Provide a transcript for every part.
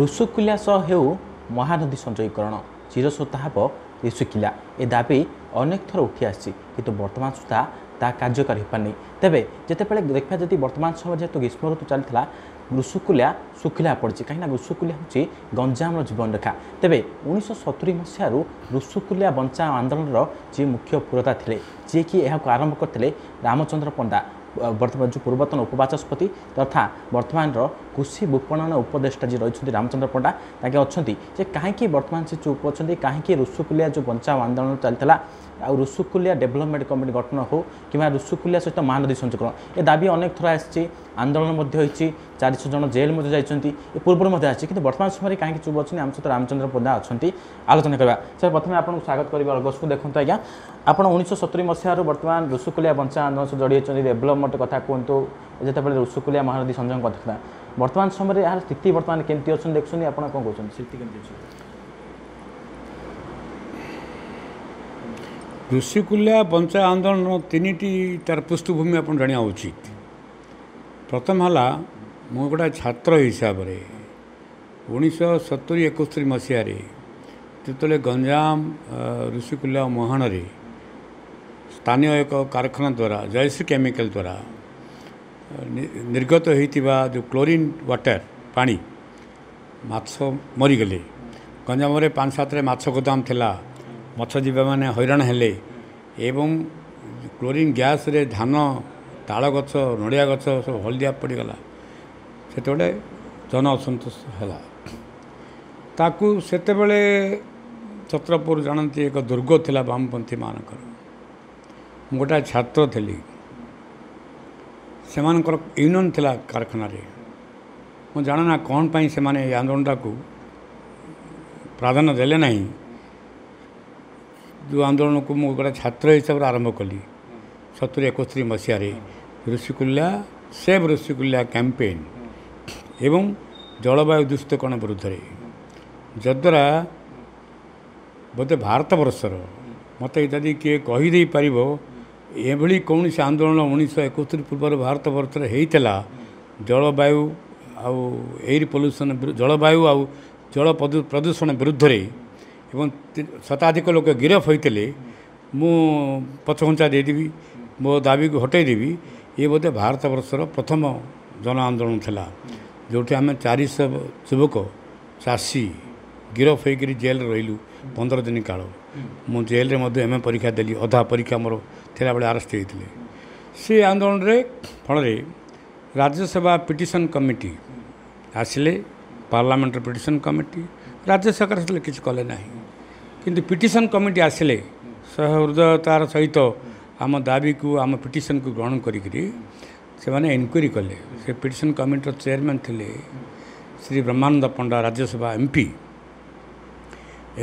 ऋषुकल्यास हौ महानदी सञ्जयीकरण चिर सोता हव ऋषुकल्ला ए दाबी अनेक थोर उठिआसि किन बर्तमान सुधा ता कार्यकारी हुन् तेबे जेबै देखा जति बर्तमान समय जुन ग्रीष्म ऋतु चाहिँ ऋषुकुल्या शुख्ला पर्डि कहीँ ऋषुकुल्याउँछ गञ्जाम र जीवनरेखा तेबे उन्स सतुरी मसहार ऋषुकुल्या बञ्चा आन्दोलन रि मुख्य पुरता थिले जि यहाँ आरम्भ गरिचन्द्र पढ्दा पूर्वतन उपवाचस्पति तथा बर्तमान र କୃଷି ବିପଣନ ଉପଦେଷ୍ଟା ଯିଏ ରହିଛନ୍ତି ରାମଚନ୍ଦ୍ର ପଣ୍ଡା ତାଙ୍କେ ଅଛନ୍ତି ଯେ କାହିଁକି ବର୍ତ୍ତମାନ ସେ ଚୁପ୍ ଅଛନ୍ତି କାହିଁକି ଋଷୁକୁଲିଆ ଯେଉଁ ବଞ୍ଚାଓ ଆନ୍ଦୋଳନ ଚାଲିଥିଲା ଆଉ ଋଷୁକୁଲିଆ ଡେଭଲପମେଣ୍ଟ କମିଟି ଗଠନ ହେଉ କିମ୍ବା ଋଷୁକୁଲିଆ ସହିତ ମହାନଦୀ ସଂଯୋଗକରଣ ଏ ଦାବି ଅନେକ ଥର ଆସିଛି ଆନ୍ଦୋଳନ ମଧ୍ୟ ହୋଇଛି ଚାରିଶହ ଜଣ ଜେଲ୍ ମଧ୍ୟ ଯାଇଛନ୍ତି ଏ ପୂର୍ବରୁ ମଧ୍ୟ ଆସିଛି କିନ୍ତୁ ବର୍ତ୍ତମାନ ସମୟରେ କାହିଁକି ଚୁପ୍ ଅଛନ୍ତି ଆମ ସହିତ ରାମଚନ୍ଦ୍ର ପଣ୍ଡା ଅଛନ୍ତି ଆଲୋଚନା କରିବା ସାର୍ ପ୍ରଥମେ ଆପଣଙ୍କୁ ସ୍ୱାଗତ କରିବା ଅର୍ଗସକୁ ଦେଖନ୍ତୁ ଆଜ୍ଞା ଆପଣ ଉଣେଇଶହ ସତୁରି ମସିହାରୁ ବର୍ତ୍ତମାନ ଋଷୁକୁଲିଆ ବଞ୍ଚା ଆନ୍ଦୋଳନ ସହ ଯୋଡ଼ି ହୋଇଛନ୍ତି ଡେଭଲପମେଣ୍ଟ କଥା କୁହନ୍ତୁ ଯେତେବେଳେ ଋଷୁକୁଲିଆ ମହାନଦୀ ସଂଯୋଗ କଥା ବର୍ତ୍ତମାନ ସମୟରେ ଏହାର ସ୍ଥିତି ବର୍ତ୍ତମାନ କେମିତି ଅଛନ୍ତି ଦେଖୁଛନ୍ତି ଆପଣ କ'ଣ କହୁଛନ୍ତି ସ୍ଥିତି କେମିତି ଅଛନ୍ତି ଋଷିକୁଲ୍ୟା ବଞ୍ଚା ଆନ୍ଦୋଳନ ତିନିଟି ତାର ପୃଷ୍ଠଭୂମି ଆପଣ ଜାଣିବା ଉଚିତ ପ୍ରଥମ ହେଲା ମୁଁ ଗୋଟେ ଛାତ୍ର ହିସାବରେ ଉଣେଇଶ ସତୁରି ଏକସ୍ତରୀ ମସିହାରେ ଯେତେବେଳେ ଗଞ୍ଜାମ ଋଷିକୁଲ୍ୟା ମୁହାଣରେ ସ୍ଥାନୀୟ ଏକ କାରଖାନା ଦ୍ୱାରା ଜୟଶ୍ରୀ କେମିକାଲ ଦ୍ୱାରା ନିର୍ଗତ ହୋଇଥିବା ଯେଉଁ କ୍ଲୋରିନ୍ ୱାଟର ପାଣି ମାଛ ମରିଗଲେ ଗଞ୍ଜାମରେ ପାଞ୍ଚ ସାତରେ ମାଛ ଗୋଦାମ ଥିଲା ମତ୍ସ୍ୟଜୀବୀମାନେ ହଇରାଣ ହେଲେ ଏବଂ କ୍ଲୋରିନ୍ ଗ୍ୟାସ୍ରେ ଧାନ ତାଳ ଗଛ ନଡ଼ିଆ ଗଛ ସବୁ ହଳଦିଆ ପଡ଼ିଗଲା ସେତେବେଳେ ଜନ ଅସନ୍ତୋଷ ହେଲା ତାକୁ ସେତେବେଳେ ଛତ୍ରପୁର ଜାଣନ୍ତି ଏକ ଦୁର୍ଗ ଥିଲା ବାମପନ୍ଥୀମାନଙ୍କର ମୁଁ ଗୋଟାଏ ଛାତ୍ର ଥିଲି ସେମାନଙ୍କର ୟୁନିୟନ୍ ଥିଲା କାରଖାନାରେ ମୁଁ ଜାଣେନା କ'ଣ ପାଇଁ ସେମାନେ ଏ ଆନ୍ଦୋଳନଟାକୁ ପ୍ରାଧାନ୍ୟ ଦେଲେ ନାହିଁ ଯେଉଁ ଆନ୍ଦୋଳନକୁ ମୁଁ ଗୋଟେ ଛାତ୍ର ହିସାବରେ ଆରମ୍ଭ କଲି ସତୁରି ଏକସ୍ତରି ମସିହାରେ ଋଷିକୁଲ୍ୟା ସେଭ୍ ଋଷିକୁଲ୍ୟା କ୍ୟାମ୍ପେନ୍ ଏବଂ ଜଳବାୟୁ ଦୃଷ୍ଟିକୋଣ ବିରୁଦ୍ଧରେ ଯଦ୍ୱାରା ବୋଧେ ଭାରତବର୍ଷର ମୋତେ ଯଦି କିଏ କହିଦେଇପାରିବ ଏଭଳି କୌଣସି ଆନ୍ଦୋଳନ ଉଣେଇଶହ ଏକସ୍ତରି ପୂର୍ବରୁ ଭାରତବର୍ଷରେ ହେଇଥିଲା ଜଳବାୟୁ ଆଉ ଏଇର ପଲ୍ୟୁସନ୍ ଜଳବାୟୁ ଆଉ ଜଳ ପ୍ରଦୂଷଣ ବିରୁଦ୍ଧରେ ଏବଂ ଶତାଧିକ ଲୋକ ଗିରଫ ହୋଇଥିଲେ ମୁଁ ପଛଘୁଞ୍ଚା ଦେଇଦେବି ମୋ ଦାବିକୁ ହଟେଇଦେବି ଏ ବୋଧେ ଭାରତବର୍ଷର ପ୍ରଥମ ଜନ ଆନ୍ଦୋଳନ ଥିଲା ଯେଉଁଠି ଆମେ ଚାରିଶହ ଯୁବକ ଚାଷୀ ଗିରଫ ହୋଇକରି ଜେଲ୍ରେ ରହିଲୁ ପନ୍ଦର ଦିନ କାଳ ମୁଁ ଜେଲ୍ରେ ମଧ୍ୟ ଏମ୍ ଏ ପରୀକ୍ଷା ଦେଲି ଅଧା ପରୀକ୍ଷା ମୋର କେରାବେଳେ ଆରେଷ୍ଟ ହୋଇଥିଲେ ସେ ଆନ୍ଦୋଳନରେ ଫଳରେ ରାଜ୍ୟସଭା ପିଟିସନ୍ କମିଟି ଆସିଲେ ପାର୍ଲାମେଣ୍ଟର ପିଟିସନ୍ କମିଟି ରାଜ୍ୟ ସରକାର ସେତେବେଳେ କିଛି କଲେ ନାହିଁ କିନ୍ତୁ ପିଟିସନ୍ କମିଟି ଆସିଲେ ସହୃଦୟତାର ସହିତ ଆମ ଦାବିକୁ ଆମ ପିଟିସନ୍କୁ ଗ୍ରହଣ କରିକିରି ସେମାନେ ଇନକ୍ୱାରି କଲେ ସେ ପିଟିସନ୍ କମିଟିର ଚେୟାରମ୍ୟାନ୍ ଥିଲେ ଶ୍ରୀ ବ୍ରହ୍ମାନନ୍ଦ ପଣ୍ଡା ରାଜ୍ୟସଭା ଏମ୍ ପି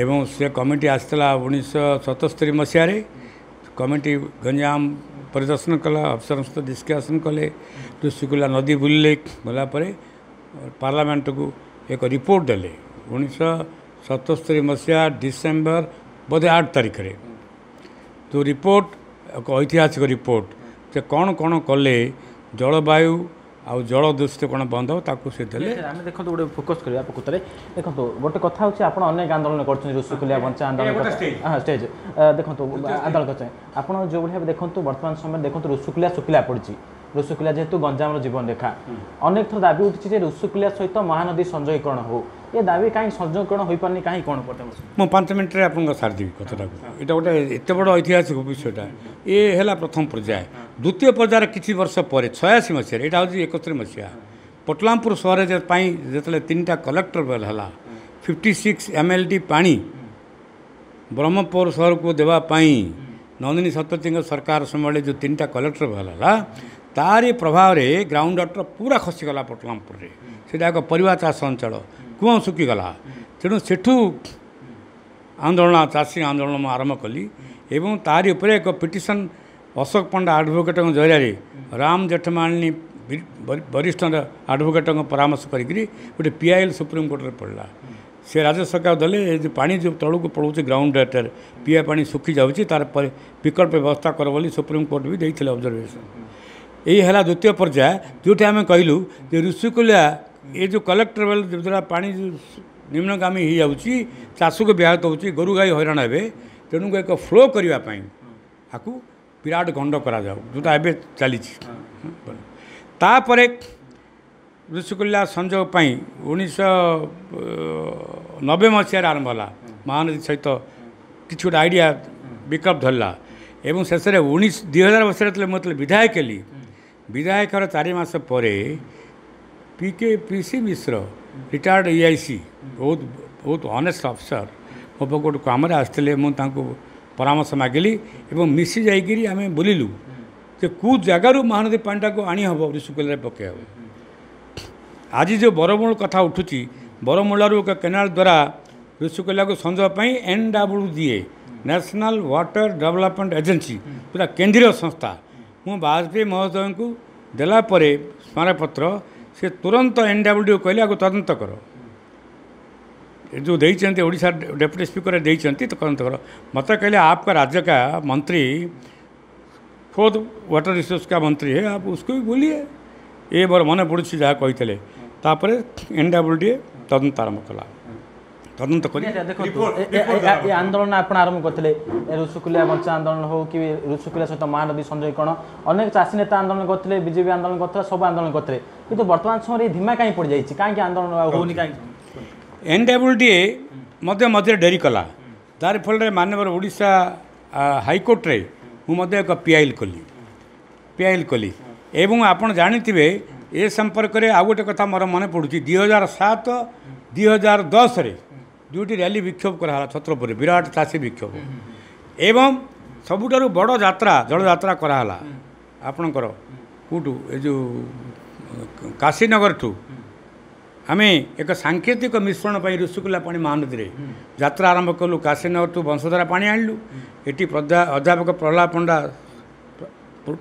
ଏବଂ ସେ କମିଟି ଆସିଥିଲା ଉଣେଇଶହ ସତସ୍ତରୀ ମସିହାରେ କମିଟି ଗଞ୍ଜାମ ପରିଦର୍ଶନ କଲା ଅଫିସର ସହିତ ଡିସ୍କସନ୍ କଲେ ଋଷିକୁଲା ନଦୀ ବୁଲିଲେ ଗଲା ପରେ ପାର୍ଲାମେଣ୍ଟକୁ ଏକ ରିପୋର୍ଟ ଦେଲେ ଉଣେଇଶହ ସତସ୍ତରୀ ମସିହା ଡିସେମ୍ବର ବୋଧେ ଆଠ ତାରିଖରେ ତୁ ରିପୋର୍ଟ ଏକ ଐତିହାସିକ ରିପୋର୍ଟ ସେ କ'ଣ କ'ଣ କଲେ ଜଳବାୟୁ ଆଉ ଜଳ ଦୃଷ୍ଟିକୋଣ ବନ୍ଦ ହେବ ତାକୁ ସେ ଦେଲେ ଆମେ ଦେଖନ୍ତୁ ଗୋଟେ ଫୋକସ୍ କରିବା ପ୍ରକୃତରେ ଦେଖନ୍ତୁ ଗୋଟେ କଥା ହେଉଛି ଆପଣ ଅନେକ ଆନ୍ଦୋଳନ କରୁଛନ୍ତି ଋଷିକୁଲିଆ ବଞ୍ଚା ଆନ୍ଦୋଳନ ହଁ ଷ୍ଟେଜ୍ ଦେଖନ୍ତୁ ଆନ୍ଦୋଳନ କରିଛନ୍ତି ଆପଣ ଯେଉଁଭଳି ଭାବେ ଦେଖନ୍ତୁ ବର୍ତ୍ତମାନ ସମୟରେ ଦେଖନ୍ତୁ ଋଷିକୁଲିଆ ଶୁଖିଲା ପଡ଼ିଛି ऋषुकल्ला जे जीवन देखा अनेक थ्र जे उठुषक सहित महानदी सञ्जयीकरण हो ए दाबी कहीँ संजीकरण पर्ने म पाँच मिनट्रेदेवी कथा बडो ऐतिहासिक विषय हला प्रथम पर्याय द्वितीय पर्यावर किछि वर्ष छयासी मसिह एउटा एकतरी मसिहा पटलामपुर तीनटा कलेक्टर 56 एमएलडी पानी ब्रह्मपुर एमएलडी को सहरको पई नंदिनी सत्य सरकार सम्भावी जो तीनटा कलेक्टर भेल्ल हला ତାରି ପ୍ରଭାବରେ ଗ୍ରାଉଣ୍ଡ ୱାଟର ପୁରା ଖସିଗଲା ପଟଲାମପୁରରେ ସେଇଟା ଏକ ପରିବା ଚାଷ ଅଞ୍ଚଳ କୂଅ ଶୁଖିଗଲା ତେଣୁ ସେଠୁ ଆନ୍ଦୋଳନ ଚାଷୀ ଆନ୍ଦୋଳନ ମୁଁ ଆରମ୍ଭ କଲି ଏବଂ ତାରି ଉପରେ ଏକ ପିଟିସନ୍ ଅଶୋକ ପଣ୍ଡା ଆଡ଼ଭୋକେଟଙ୍କ ଜରିଆରେ ରାମ ଜେଠମାଳିନୀ ବରିଷ୍ଠ ଆଡ଼ଭୋକେଟଙ୍କ ପରାମର୍ଶ କରିକିରି ଗୋଟେ ପି ଆଇ ଏଲ୍ ସୁପ୍ରିମକୋର୍ଟରେ ପଡ଼ିଲା ସେ ରାଜ୍ୟ ସରକାର ଦେଲେ ଏ ଯେଉଁ ପାଣି ଯେଉଁ ତଳକୁ ପଳାଉଛି ଗ୍ରାଉଣ୍ଡ ୱାଟର ପିଇବା ପାଣି ଶୁଖିଯାଉଛି ତା'ର ବିକଳ୍ପ ବ୍ୟବସ୍ଥା କର ବୋଲି ସୁପ୍ରିମକୋର୍ଟ ବି ଦେଇଥିଲେ ଅବଜର୍ଭେସନ୍ ଏଇ ହେଲା ଦ୍ୱିତୀୟ ପର୍ଯ୍ୟାୟ ଯେଉଁଠି ଆମେ କହିଲୁ ଯେ ଋଷିକୁଲ୍ୟା ଏ ଯେଉଁ କଲେକ୍ଟର ବେଲ ଦ୍ୱାରା ପାଣି ନିମ୍ନଗାମୀ ହୋଇଯାଉଛି ଚାଷକୁ ବ୍ୟାହତ ହେଉଛି ଗୋରୁ ଗାଈ ହଇରାଣ ହେବେ ତେଣୁ ଏକ ଫ୍ଲୋ କରିବା ପାଇଁ ଆକୁ ବିରାଟ ଗଣ୍ଡ କରାଯାଉ ଯେଉଁଟା ଏବେ ଚାଲିଛି ତାପରେ ଋଷିକୁଲ୍ୟା ସଂଯୋଗ ପାଇଁ ଉଣେଇଶହ ନବେ ମସିହାରେ ଆରମ୍ଭ ହେଲା ମହାନଦୀ ସହିତ କିଛି ଗୋଟେ ଆଇଡ଼ିଆ ବିକଳ୍ପ ଧରିଲା ଏବଂ ଶେଷରେ ଉଣେଇଶ ଦୁଇ ହଜାର ମସିହାରେ ଯେତେବେଳେ ମୁଁ ଯେତେବେଳେ ବିଧାୟକ ହେଲି ବିଧାୟକର ଚାରି ମାସ ପରେ P K P C Mishra retired A I C ବହୁତ ବହୁତ ଅନେଷ୍ଟ ଅଫିସର ମୋ ପାଖକୁ ଗୋଟେ କାମରେ ଆସିଥିଲେ ମୁଁ ତାଙ୍କୁ ପରାମର୍ଶ ମାଗିଲି ଏବଂ ମିଶି ଯାଇକିରି ଆମେ ବୁଲିଲୁ ଯେ କେଉଁ ଜାଗାରୁ ମହାନଦୀ ପାଣିଟାକୁ ଆଣିହେବ ଋଷିକୂଳରେ ପକାଇ ହେବ ଆଜି ଯେଉଁ ବରମୂଳ କଥା ଉଠୁଛି ବରମୂଳରୁ ଏକ କେନାଲ ଦ୍ୱାରା ଋଷିକୂଲାକୁ ସଂଯୋଗ ପାଇଁ N W D A national water development agency ପୁରା କେନ୍ଦ୍ରୀୟ ସଂସ୍ଥା मुजपेयी महोदय को ଦେଲା ପରେ ସ୍ମାରକପତ୍ର ସେ ତୁରନ୍ତ ଏନ୍ ଡବ୍ଲ୍ୟୁ କହିଲେ ଆକୁ ତଦନ୍ତ जो देशा ओडा डेपुटी स्पीकर देते कर कौन करो मत कहले आपका राज्य का मंत्री खुद व्टर रिसोर्स का मंत्री है आप उसको भी बोलिए ये बार मन पड़ी जहाँ कही एन डब्ल्यू डी तदंत आरंभ कला তদন্ত করি দেখুন এই আন্দোলন আপনার আরম্ভ করলে ঋষুকুলিয়া বঞ্চা আন্দোলন হোক কি ঋষুকুলিয়া সহ মহানদী সংযোগীকরণ অনেক চাষী নেতা আন্দোলন করলে বিজেপি আন্দোলন করলে সব আন্দোলন করলে কিন্তু বর্তমান সময় এই ধীমা কাহি পড়ে যাই কাহি আন্দোলন হোনি কাহি এনডব্লুডিএ মধ্যে মধ্যে ডেরি কলা তার ফলে মানবর ওড়িশা হাইকোর্টরে মু মধ্যে এক পিআইএল কলি পিআইএল কলি এবং আপনার জাঁথিবে এ সম্পর্কের আউ গোটে কথা মোর মনে পড়ুছি দুই হাজার সাত দুই হাজার দশরে ଦୁଇଟି ର୍ୟାଲି ବିକ୍ଷୋଭ କରାହେଲା ଛତ୍ରପୁରରେ ବିରାଟ ଚାଷୀ ବିକ୍ଷୋଭ ଏବଂ ସବୁଠାରୁ ବଡ଼ ଯାତ୍ରା ଜଳଯାତ୍ରା କରାହେଲା ଆପଣଙ୍କର କେଉଁଠୁ ଏ ଯେଉଁ କାଶୀନଗରଠୁ ଆମେ ଏକ ସାଙ୍କେତିକ ମିଶ୍ରଣ ପାଇଁ ଋଷିକୁଲା ପାଣି ମହାନଦୀରେ ଯାତ୍ରା ଆରମ୍ଭ କଲୁ କାଶୀନଗରଠୁ ବଂଶଧାରା ପାଣି ଆଣିଲୁ ଏଠି ଅଧ୍ୟାପକ ପ୍ରହ୍ଲାଦ ପଣ୍ଡା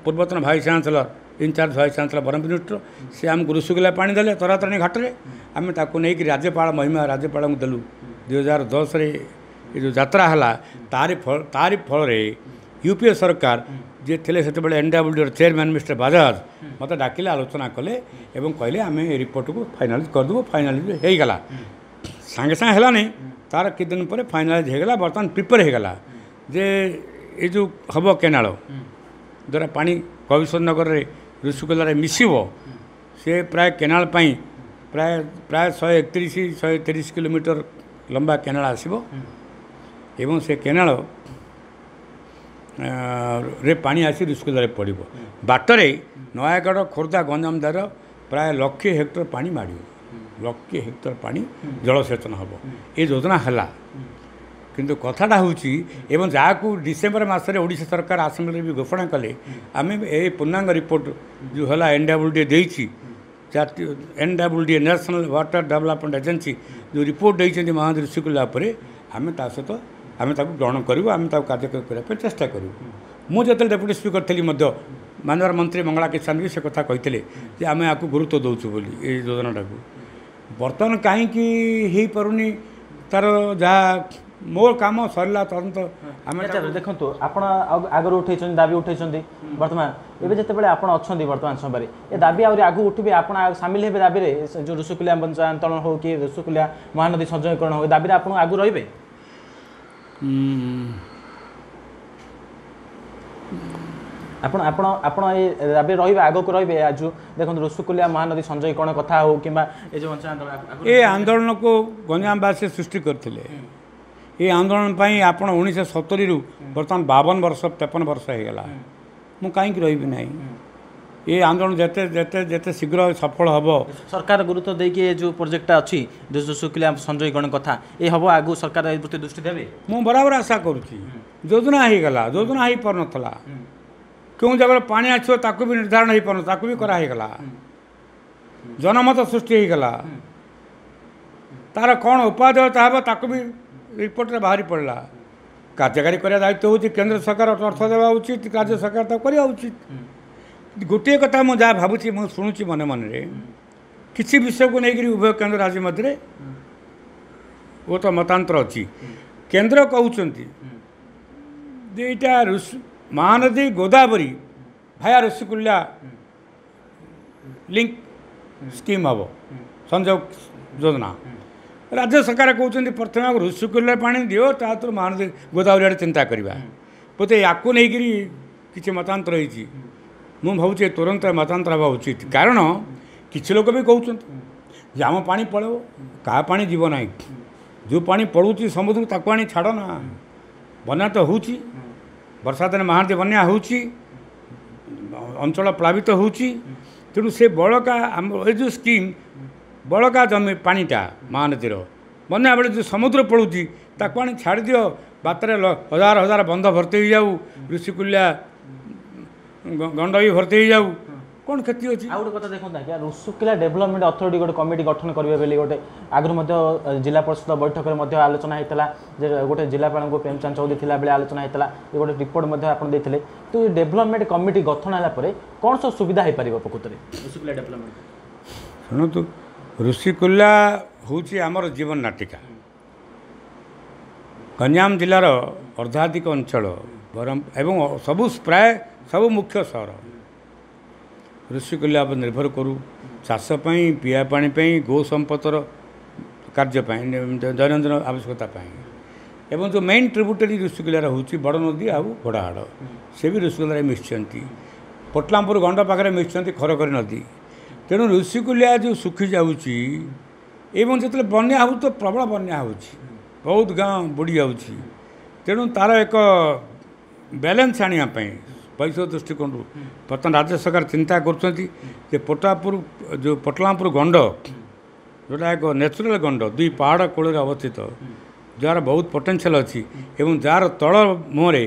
ପୂର୍ବତନ vice chancellor incharge vice chancellor Brahmapur ୟୁନିଭର୍ସିଟିର ସେ ଆମକୁ ଋଷିକୁଲା ପାଣି ଦେଲେ ତରାତାରିଣୀ ଘାଟରେ ଆମେ ତାକୁ ନେଇକି ରାଜ୍ୟପାଳ ମହିମା ରାଜ୍ୟପାଳଙ୍କୁ ଦେଲୁ ଦୁଇହଜାର ଦଶରେ ଏ ଯେଉଁ ଯାତ୍ରା ହେଲା ତାରି ଫଳ ତାରି ଫଳରେ ୟୁ ପି ଏ ସରକାର ଯିଏ ଥିଲେ ସେତେବେଳେ ଏନ୍ ଡବ୍ଲ୍ୟୁ ଡିର ଚେୟାରମ୍ୟାନ୍ ମିଷ୍ଟର ବାଜାଜ ମୋତେ ଡାକିଲେ ଆଲୋଚନା କଲେ ଏବଂ କହିଲେ ଆମେ ଏ ରିପୋର୍ଟକୁ ଫାଇନାଲିଜ୍ କରିଦେବୁ ଫାଇନାଲିଜ୍ ହେଇଗଲା ସାଙ୍ଗେ ସାଙ୍ଗେ ହେଲାନି ତାର କିଛି ଦିନ ପରେ ଫାଇନାଲିଜ୍ ହେଇଗଲା ବର୍ତ୍ତମାନ ପ୍ରିପେୟାର ହେଇଗଲା ଯେ ଏ ଯେଉଁ ହେବ କେନାଳ ଦ୍ୱାରା ପାଣି କବିଶ୍ୱରନଗରରେ ଋଷିକୋଲାରେ ମିଶିବ ସେ ପ୍ରାୟ କେନାଳ ପାଇଁ ପ୍ରାୟ ପ୍ରାୟ ଶହେ ଏକତିରିଶ ଶହେ ତିରିଶ କିଲୋମିଟର ଲମ୍ବା କେନାଳ ଆସିବ ଏବଂ ସେ କେନାଳ ରେ ପାଣି ଆସି ରୁସ୍କୁଦାରେ ପଡ଼ିବ ବାଟରେ ନୟାଗଡ଼ ଖୋର୍ଦ୍ଧା ଗଞ୍ଜାମ ଦ୍ୱାରା ପ୍ରାୟ ଲକ୍ଷେ ହେକ୍ଟର ପାଣି ମାଡ଼ିବ ଲକ୍ଷେ ହେକ୍ଟର ପାଣି ଜଳସେଚନ ହେବ ଏ ଯୋଜନା ହେଲା କିନ୍ତୁ କଥାଟା ହେଉଛି ଏବଂ ଯାହାକୁ ଡିସେମ୍ବର ମାସରେ ଓଡ଼ିଶା ସରକାର ଆସେମ୍ବ୍ଲିରେ ବି ଘୋଷଣା କଲେ ଆମେ ଏ ପୂର୍ଣ୍ଣାଙ୍ଗ ରିପୋର୍ଟ ଯେଉଁ ହେଲା ଏନ୍ ଡବ୍ଲ୍ୟୁ ଡି ଦେଇଛି ଜାତୀୟ N W D national water development agency ଯେଉଁ ରିପୋର୍ଟ ଦେଇଛନ୍ତି ମହାନଦୀ ଶୁଖିଲା ପରେ ଆମେ ତା ସହିତ ଆମେ ତାକୁ ଗ୍ରହଣ କରିବୁ ଆମେ ତାକୁ କାର୍ଯ୍ୟକାରୀ କରିବା ପାଇଁ ଚେଷ୍ଟା କରିବୁ ମୁଁ ଯେତେବେଳେ ଡେପୁଟି ସ୍ପିକର ଥିଲି ମଧ୍ୟ ମାନ୍ୟବର ମନ୍ତ୍ରୀ ମଙ୍ଗଳା କିଷାନ ବି ସେ କଥା କହିଥିଲେ ଯେ ଆମେ ଆକୁ ଗୁରୁତ୍ୱ ଦେଉଛୁ ବୋଲି ଏଇ ଯୋଜନାଟାକୁ ବର୍ତ୍ତମାନ କାହିଁକି ହୋଇପାରୁନି ତା'ର ଯାହା ମୋ କାମ ସରିଲା ତଦନ୍ତ ଆମେ ଦେଖନ୍ତୁ ଆପଣ ଆଗରୁ ଉଠେଇଛନ୍ତି ଦାବି ଉଠେଇଛନ୍ତି ବର୍ତ୍ତମାନ ଏବେ ଯେତେବେଳେ ଆପଣ ଅଛନ୍ତି ବର୍ତ୍ତମାନ ସମୟରେ ଏ ଦାବି ଆହୁରି ଆଗକୁ ଉଠିବେ ଆପଣ ସାମିଲ ହେବେ ଦାବିରେ ଯେଉଁ ରୁଷୁକୁଲିଆ ପଞ୍ଚାୟତଳନ ହେଉ କି ରୁଷୁକୁଲିଆ ମହାନଦୀ ସଂଯୋଗୀକରଣ ହେଉ ଦାବିରେ ଆପଣ ଆଗକୁ ରହିବେ ଆପଣ ଆପଣ ଆପଣ ଏ ଦାବି ରହିବେ ଆଗକୁ ରହିବେ ଆଜି ଦେଖନ୍ତୁ ରୁଷୁକୁଲିଆ ମହାନଦୀ ସଂଯୋଗୀକରଣ କଥା ହେଉ କିମ୍ବା ଏ ଯେଉଁ ଗଞ୍ଜାମବାସୀ ସୃଷ୍ଟି କରିଥିଲେ ଏ ଆନ୍ଦୋଳନ ପାଇଁ ଆପଣ ଉଣେଇଶହ ସତୁରିରୁ ବର୍ତ୍ତମାନ ବାବନ ବର୍ଷ ତେପନ ବର୍ଷ ହୋଇଗଲା ମୁଁ କାହିଁକି ରହିବି ନାହିଁ ଏ ଆନ୍ଦୋଳନ ଯେତେ ଯେତେ ଯେତେ ଶୀଘ୍ର ସଫଳ ହେବ ସରକାର ଗୁରୁତ୍ୱ ଦେଇକି ଏ ଯେଉଁ ପ୍ରୋଜେକ୍ଟଟା ଅଛି ଯେଉଁ ଶୁଖିଲା ସଞ୍ଜୟ ଗଣ କଥା ଏ ହେବ ଆଗକୁ ସରକାର ଏ ପ୍ରତି ଦୃଷ୍ଟି ଦେବେ ମୁଁ ବରାବର ଆଶା କରୁଛି ଯୋଜନା ହୋଇଗଲା ଯୋଜନା ହୋଇପାରୁନଥିଲା କେଉଁ ଜାଗାରେ ପାଣି ଆସିବ ତାକୁ ବି ନିର୍ଦ୍ଧାରଣ ହୋଇପାରୁନ ତାକୁ ବି କରାହେଇଗଲା ଜନମତ ସୃଷ୍ଟି ହୋଇଗଲା ତା'ର କ'ଣ ଉପାଦେୟତା ହେବ ତାକୁ ବି ରିପୋର୍ଟରେ ବାହାରି ପଡ଼ିଲା କାର୍ଯ୍ୟକାରୀ କରିବା ଦାୟିତ୍ୱ ହେଉଛି କେନ୍ଦ୍ର ସରକାର ଅର୍ଥ ଦେବା ଉଚିତ ରାଜ୍ୟ ସରକାର ତାକୁ କରିବା ଉଚିତ ଗୋଟିଏ କଥା ମୁଁ ଯାହା ଭାବୁଛି ମୁଁ ଶୁଣୁଛି ମନେ ମନରେ କିଛି ବିଷୟକୁ ନେଇକରି ଉଭୟ କେନ୍ଦ୍ର ରାଜ୍ୟ ମଧ୍ୟରେ ବହୁତ ମତାନ୍ତର ଅଛି କେନ୍ଦ୍ର କହୁଛନ୍ତି ଯେ ଏଇଟା Rushi Mahanadi Godavari via Rushikulya link scheme ହେବ ସଂଯୋଗ ଯୋଜନା ରାଜ୍ୟ ସରକାର କହୁଛନ୍ତି ପ୍ରଥମେ ଆମ ଋଷିକୂଲ୍ୟରେ ପାଣି ଦିଅ ତା ତୁରୁ ମହାନଦୀ ଗୋଦାବରୀ ଆଡ଼େ ଚିନ୍ତା କରିବା ବୋଧେ ୟାକୁ ନେଇକରି କିଛି ମତାନ୍ତର ହେଇଛି ମୁଁ ଭାବୁଛି ତୁରନ୍ତ ମତାନ୍ତର ହେବା ଉଚିତ କାରଣ କିଛି ଲୋକ ବି କହୁଛନ୍ତି ଯେ ଆମ ପାଣି ପଳେଇବ କାହା ପାଣି ଯିବ ନାହିଁ ଯେଉଁ ପାଣି ପଳଉଛି ସମୁଦ୍ରକୁ ତାକୁ ଆଣି ଛାଡ଼ ନା ବନ୍ୟା ତ ହେଉଛି ବର୍ଷା ଦିନେ ମହାନ୍ତି ବନ୍ୟା ହେଉଛି ଅଞ୍ଚଳ ପ୍ଳାବିତ ହେଉଛି ତେଣୁ ସେ ବଳକା ଆମ ଏ ଯେଉଁ ସ୍କିମ୍ ବଳକା ଜମି ପାଣିଟା ମହାନଦୀର ବନ୍ୟା ବେଳେ ଯେଉଁ ସମୁଦ୍ର ପଳୁଛି ତାକୁ ଆଣି ଛାଡ଼ିଦିଅ ବାତରେ ହଜାର ହଜାର ବନ୍ଧ ଭର୍ତ୍ତି ହୋଇଯାଉ ଋଷିକୁଲ୍ୟା ଗଣ୍ଡ ବି ଭର୍ତ୍ତି ହୋଇଯାଉ କ'ଣ କ୍ଷତି ଅଛି ଆଉ ଗୋଟେ କଥା ଦେଖନ୍ତୁ ଆଜ୍ଞା ଋଷିକୁଲ୍ୟା ଡେଭଲପମେଣ୍ଟ ଅଥରିଟି ଗୋଟେ କମିଟି ଗଠନ କରିବେ ବୋଲି ଗୋଟେ ଆଗରୁ ମଧ୍ୟ ଜିଲ୍ଲା ପରିଷଦ ବୈଠକରେ ମଧ୍ୟ ଆଲୋଚନା ହୋଇଥିଲା ଯେ ଗୋଟେ ଜିଲ୍ଲାପାଳଙ୍କୁ ପ୍ରେମଚାନ୍ଦ ଚୌଧୁରୀ ଥିଲା ବେଳେ ଆଲୋଚନା ହୋଇଥିଲା ଗୋଟେ ରିପୋର୍ଟ ମଧ୍ୟ ଆପଣ ଦେଇଥିଲେ ତ ଡେଭଲପମେଣ୍ଟ କମିଟି ଗଠନ ହେଲା ପରେ କ'ଣ ସବୁ ସୁବିଧା ହୋଇପାରିବ ପ୍ରକୃତରେ ଋଷିକୁଲ୍ୟା ଡେଭଲପମେଣ୍ଟ ଶୁଣନ୍ତୁ ଋଷିକୁଲ୍ଲା ହେଉଛି ଆମର ଜୀବନ ନାଟିକା ଗଞ୍ଜାମ ଜିଲ୍ଲାର ଅର୍ଦ୍ଧାଧିକ ଅଞ୍ଚଳ ବରମ ଏବଂ ସବୁ ପ୍ରାୟ ସବୁ ମୁଖ୍ୟ ସହର ଋଷିକୁଲ୍ଲା ଉପରେ ନିର୍ଭର କରୁ ଚାଷ ପାଇଁ ପିଆ ପାଣି ପାଇଁ ଗୋ ସମ୍ପଦର କାର୍ଯ୍ୟ ପାଇଁ ଦୈନନ୍ଦିନ ଆବଶ୍ୟକତା ପାଇଁ ଏବଂ ଯେଉଁ ମେନ୍ ଟ୍ରିବ୍ୟୁଟେରୀ ଋଷିକୁଲ୍ଲାରେ ହେଉଛି ବଡ଼ ନଦୀ ଆଉ ଘୋଡ଼ାହାଡ଼ ସେ ବି ଋଷିକୁଲ୍ଲାରେ ମିଶିଛନ୍ତି ପଟଲାମପୁର ଗଣ୍ଡ ପାଖରେ ମିଶିଛନ୍ତି ଖରକରୀ ନଦୀ ତେଣୁ ଋଷିକୁଲିଆ ଯେଉଁ ଶୁଖିଯାଉଛି ଏବଂ ଯେତେବେଳେ ବନ୍ୟା ହେଉଛି ତ ପ୍ରବଳ ବନ୍ୟା ହେଉଛି ବହୁତ ଗାଁ ବୁଡ଼ିଯାଉଛି ତେଣୁ ତା'ର ଏକ ବ୍ୟାଲେନ୍ସ ଆଣିବା ପାଇଁ ବୈଷୟିକ ଦୃଷ୍ଟିକୋଣରୁ ବର୍ତ୍ତମାନ ରାଜ୍ୟ ସରକାର ଚିନ୍ତା କରୁଛନ୍ତି ଯେ ପଟାପୁର ଯେଉଁ ପଟଲାମପୁର ଗଣ୍ଡ ଯେଉଁଟା ଏକ ନ୍ୟାଚୁରାଲ୍ ଗଣ୍ଡ ଦୁଇ ପାହାଡ଼ କୂଳରେ ଅବସ୍ଥିତ ଯାହାର ବହୁତ ପଟେନ୍ସିଆଲ୍ ଅଛି ଏବଂ ଯାହାର ତଳ ମୁହଁରେ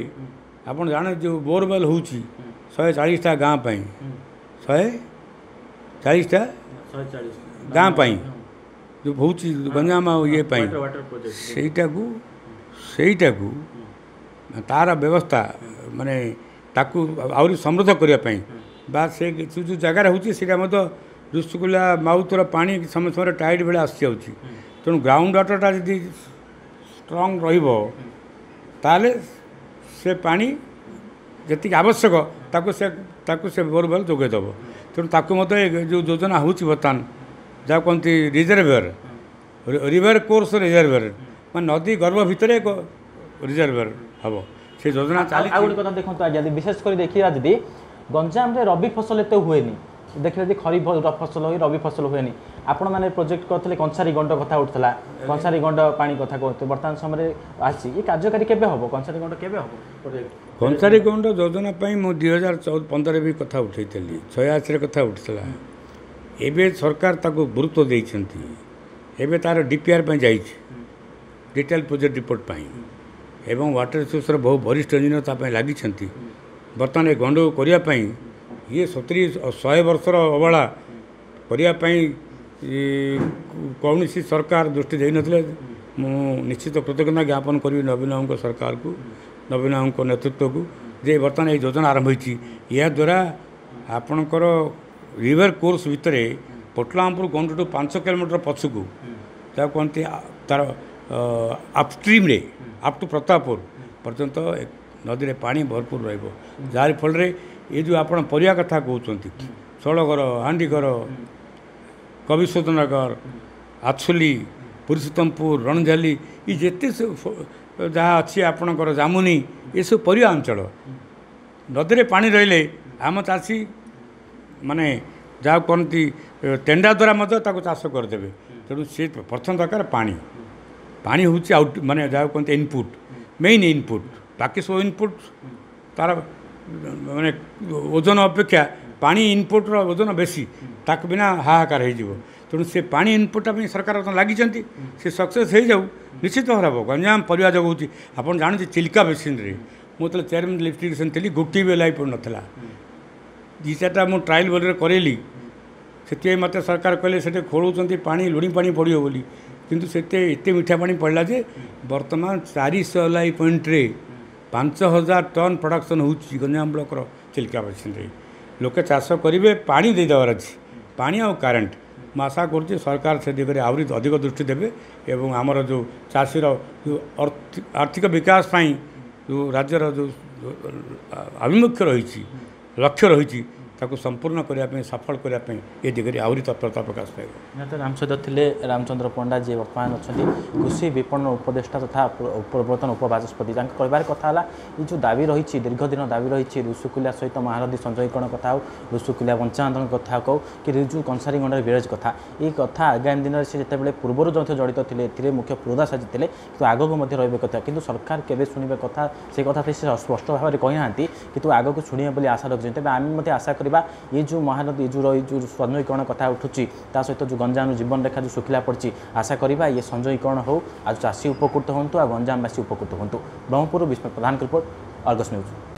ଆପଣ ଜାଣନ୍ତି ଯେଉଁ ବୋରୱେଲ୍ ହେଉଛି ଶହେ ଚାଳିଶଟା ଗାଁ ପାଇଁ ଶହେ ଚାଳିଶଟା ଗାଁ ପାଇଁ ଯେଉଁ ହେଉଛି ଗଞ୍ଜାମ ଆଉ ଇଏ ପାଇଁ ସେଇଟାକୁ ସେଇଟାକୁ ତାର ବ୍ୟବସ୍ଥା ମାନେ ତାକୁ ଆହୁରି ସମୃଦ୍ଧ କରିବା ପାଇଁ ବା ସେ ଯେଉଁ ଜାଗାରେ ହେଉଛି ସେଇଟା ମଧ୍ୟ ଋଷୁକୁଲା ମାଉଥର ପାଣି ସମୟ ସମୟରେ ଟାଇଟ୍ ବେଳେ ଆସିଯାଉଛି ତେଣୁ ଗ୍ରାଉଣ୍ଡ ୱାଟର୍ଟା ଯଦି ଷ୍ଟ୍ରଙ୍ଗ ରହିବ ତାହେଲେ ସେ ପାଣି ଯେତିକି ଆବଶ୍ୟକ ତାକୁ ସେ ତାକୁ ସେ ବୋରୱେଲ୍ ଯୋଗାଇଦେବ ତେଣୁ ତାକୁ ମଧ୍ୟ ଯେଉଁ ଯୋଜନା ହେଉଛି ବର୍ତ୍ତମାନ ଯାହା କୁହନ୍ତି ରିଜର୍ଭେୟର ରିଭର କୋର୍ସ ରିଜର୍ଭେୟର ମାନେ ନଦୀ ଗର୍ଭ ଭିତରେ ଏକ ରିଜର୍ଭେୟର ହେବ ସେ ଯୋଜନା ଚାଲିଛି ଆଉ ଗୋଟେ କଥା ଦେଖନ୍ତୁ ଆଜ୍ଞା ବିଶେଷ କରି ଦେଖିବା ଯଦି ଗଞ୍ଜାମରେ ରବି ଫସଲ ଏତେ ହୁଏନି ଦେଖିଲେ ଯେ ଖରିଫ ଫସଲ ହୁଏ ରବି ଫସଲ ହୁଏନି ଆପଣମାନେ ପ୍ରୋଜେକ୍ଟ କରିଥିଲେ କଂସାରୀ ଗଣ୍ଡ କଥା ଉଠୁଥିଲା କଂସାରୀ ଗଣ୍ଡ ପାଣି କଥା କହୁଥିଲେ ବର୍ତ୍ତମାନ ସମୟରେ ଆସିଛି ଏ କାର୍ଯ୍ୟକାରୀ କେବେ ହେବ କଂସାରୀ ଗଣ୍ଡ କେବେ ହେବ କଂସାରୀ ଗଣ୍ଡ ଯୋଜନା ପାଇଁ ମୁଁ ଦୁଇ ହଜାର ଚଉଦ ପନ୍ଦରରେ ବି କଥା ଉଠାଇଥିଲି ଛୟାଅଶୀରେ କଥା ଉଠିଥିଲା ଏବେ ସରକାର ତାକୁ ଗୁରୁତ୍ୱ ଦେଇଛନ୍ତି ଏବେ ତା'ର ଡିପିଆର୍ ପାଇଁ ଯାଇଛି ଡିଟେଲ୍ ପ୍ରୋଜେକ୍ଟ ରିପୋର୍ଟ ପାଇଁ ଏବଂ ୱାଟର ରିସୋର୍ସର ବହୁ ବରିଷ୍ଠ ଇଞ୍ଜିନିୟର ତା ପାଇଁ ଲାଗିଛନ୍ତି ବର୍ତ୍ତମାନ ଏ ଗଣ୍ଡକୁ କରିବା ପାଇଁ ଇଏ ସତୁରି ଶହେ ବର୍ଷର ଅବଳା କରିବା ପାଇଁ କୌଣସି ସରକାର ଦୃଷ୍ଟି ଦେଇନଥିଲେ ମୁଁ ନିଶ୍ଚିତ କୃତଜ୍ଞତା ଜ୍ଞାପନ କରିବି ନବୀନ ବାବୁଙ୍କ ସରକାରକୁ ନବୀନ ବାବୁଙ୍କ ନେତୃତ୍ୱକୁ ଯେ ବର୍ତ୍ତମାନ ଏହି ଯୋଜନା ଆରମ୍ଭ ହୋଇଛି ଏହାଦ୍ୱାରା ଆପଣଙ୍କର ରିଭର୍ କୋର୍ସ ଭିତରେ ପୋଟଲାମପୁର ଗଣ୍ଡଠୁ ପାଞ୍ଚ କିଲୋମିଟର ପଛକୁ ତାକୁ କୁହନ୍ତି ତା'ର ଆପଷ୍ଟ୍ରିମ୍ରେ ଆପ୍ ଟୁ ପ୍ରତାପପୁର ପର୍ଯ୍ୟନ୍ତ ନଦୀରେ ପାଣି ଭରପୁର ରହିବ ଯାହାର ଫଳରେ ଏ ଯେଉଁ ଆପଣ ପରିବା କଥା କହୁଛନ୍ତି ଷୋଳଘର ହାଣ୍ଡିଘର କବିଶ୍ୱତନଗର ଆଛୁଲି ପୁରୁଷୋତ୍ତମପୁର ରଣଝାଲି ଏ ଯେତେ ସବୁ ଯାହା ଅଛି ଆପଣଙ୍କର ଜାମୁନି ଏସବୁ ପରିବା ଅଞ୍ଚଳ ନଦୀରେ ପାଣି ରହିଲେ ଆମ ଚାଷୀ ମାନେ ଯାହାକୁ କୁହନ୍ତି ଟେଣ୍ଡା ଦ୍ୱାରା ମଧ୍ୟ ତାକୁ ଚାଷ କରିଦେବେ ତେଣୁ ସେ ପ୍ରଥମ ଦରକାର ପାଣି ପାଣି ହେଉଛି ଆଉଟ ମାନେ ଯାହାକୁ କୁହନ୍ତି ଇନପୁଟ୍ ମେନ୍ ଇନପୁଟ୍ ବାକି ସବୁ ଇନପୁଟ୍ ତା'ର ମାନେ ଓଜନ ଅପେକ୍ଷା ପାଣି ଇନପୁଟ୍ର ଓଜନ ବେଶୀ ତାକୁ ବିନା ହାହାକାର ହୋଇଯିବ ତେଣୁ ସେ ପାଣି ଇନପୁଟ୍ଟା ପାଇଁ ସରକାର ଲାଗିଛନ୍ତି ସେ ସକ୍ସେସ୍ ହୋଇଯାଉ ନିଶ୍ଚିତ ଭାବରେ ହେବ ଗଞ୍ଜାମ ପରିବା ଯୋଗାଉଛି ଆପଣ ଜାଣନ୍ତି ଚିଲିକା ମେସିନ୍ରେ ମୁଁ ଯେତେବେଳେ ଚେୟାରମ୍ୟାନ୍ ଇଲେକ୍ଟ୍ରିସିଆନ୍ ଥିଲି ଗୋଟିଏ ବି ଲାଇଫ୍ ନଥିଲା ଦୁଇ ଚାରିଟା ମୁଁ ଟ୍ରାଏଲ୍ ବୋର୍ଡ଼ରେ କରେଇଲି ସେଥିପାଇଁ ମୋତେ ସରକାର କହିଲେ ସେଠି ଖୋଳୁଛନ୍ତି ପାଣି ଲୁଣି ପାଣି ପଡ଼ିବ ବୋଲି କିନ୍ତୁ ସେତେ ଏତେ ମିଠା ପାଣି ପଡ଼ିଲା ଯେ ବର୍ତ୍ତମାନ ଚାରିଶହ ଲାଇ ପଏଣ୍ଟରେ ପାଞ୍ଚ ହଜାର ଟନ୍ ପ୍ରଡ଼କ୍ସନ୍ ହେଉଛି ଗଞ୍ଜାମ ବ୍ଲକର ଚିଲିକା ବସିଣ୍ଡରେ ଲୋକେ ଚାଷ କରିବେ ପାଣି ଦେଇଦେବାର ଅଛି ପାଣି ଆଉ କରେଣ୍ଟ ମୁଁ ଆଶା କରୁଛି ସରକାର ସେ ଦିଗରେ ଆହୁରି ଅଧିକ ଦୃଷ୍ଟି ଦେବେ ଏବଂ ଆମର ଯେଉଁ ଚାଷୀର ଯେଉଁ ଆର୍ଥିକ ବିକାଶ ପାଇଁ ଯେଉଁ ରାଜ୍ୟର ଯେଉଁ ଆଭିମୁଖ୍ୟ ରହିଛି ଲକ୍ଷ୍ୟ ରହିଛି ତାକୁ ସମ୍ପୂର୍ଣ୍ଣ କରିବା ପାଇଁ ସଫଳ କରିବା ପାଇଁ ଏ ଦିଗରେ ଆହୁରି ତତ୍ପରତା ପ୍ରକାଶ ପାଇବ ରାମଚନ୍ଦ୍ର ଥିଲେ ରାମଚନ୍ଦ୍ର ପଣ୍ଡା ଯିଏ ବର୍ତ୍ତମାନ ଅଛନ୍ତି କୃଷି ବିପଣନ ଉପଦେଷ୍ଟା ତଥା ପୂର୍ବତନ ଉପବାଚସ୍ପତି ତାଙ୍କ କହିବାର କଥା ହେଲା ଏ ଯେଉଁ ଦାବି ରହିଛି ଦୀର୍ଘ ଦିନ ଦାବି ରହିଛି ଋଷୁକୁଲିଆ ସହିତ ମହାନଦୀ ସଂଯୋଗୀକରଣ କଥା ହେଉ ଋଷୁକୁଲିଆ ବଞ୍ଚା ଆନ୍ଦୋଳନ କଥା କହୁ କି ରିଜୁ କଂସାରୀଗଣ୍ଡରେ ବିରଜ କଥା ଏ କଥା ଆଗାମୀ ଦିନରେ ସେ ଯେତେବେଳେ ପୂର୍ବରୁ ମଧ୍ୟ ଜଡ଼ିତ ଥିଲେ ଏଥିରେ ମୁଖ୍ୟ ପୁରୋଧା ସାଜିଥିଲେ କିନ୍ତୁ ଆଗକୁ ମଧ୍ୟ ରହିବେ କଥା କିନ୍ତୁ ସରକାର କେବେ ଶୁଣିବେ କଥା ସେ କଥା ସେ ସ୍ପଷ୍ଟ ଭାବରେ କହିନାହାନ୍ତି କିନ୍ତୁ ଆଗକୁ ଶୁଣିବେ ବୋଲି ଆଶା ରଖିଛନ୍ତି ତେବେ ଆମେ ମଧ୍ୟ ଆଶା କରିବା ये जो महानदी जो जो रही यु र सहित जो सञ्जयीकरण कथा उठु गञ्जाम जीवनरेखा सुख्ला पर्डि आशाकिरा सञ्जयीकरण हौ आज चाहिँ उपकृत हुँ गञ्जामवासी उपकृत हुँ ब्रह्मपुर प्रधान रिपोर्ट अर्गस न्यूज